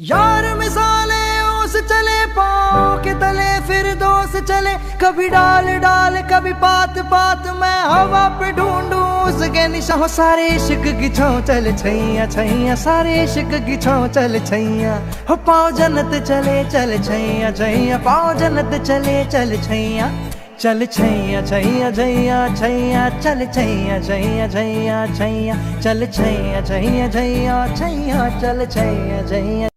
यार मिसाले उस चले पाओ के तले फिर दोस्त चले कभी डाल डाल कभी पात पात मैं हवा पे ढूंढू उसके निशा सारे इश्क की छो चल छैया छैया सारे इश्क की छो चल छैया हो पाओ जन्नत चले चल छैया छैया पाओ जन्नत चले चल छैया चल छैया छैया छैया छैया चल छैया छैया छैया छैया चल छैया छैया छैया छैया चल छैया छैया